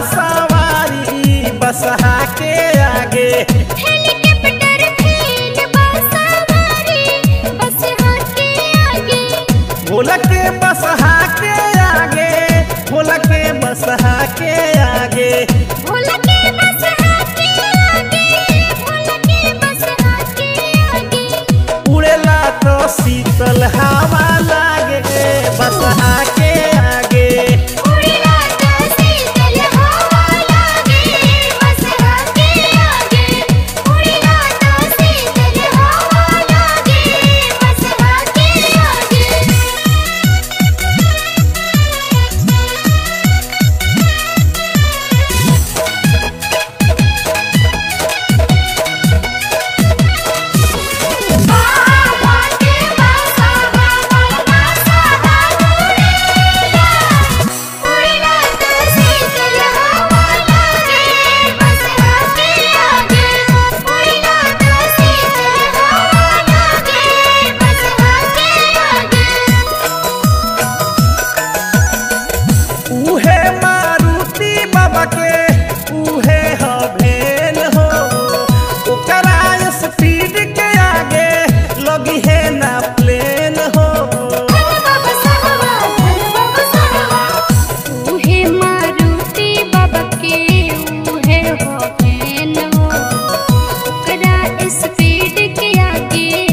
सवारी बसहा के आगे। भोला के बसहा के आगे। भोला के बसहा के आगे। उहे मारुति बाबा के उहे हवेल हाँ हो ओकरा स्पीड के आगे लगी है ना प्लेन हो। उहे मारुति बाबा के उहे हाँ हो ओकरा स्पीड के आगे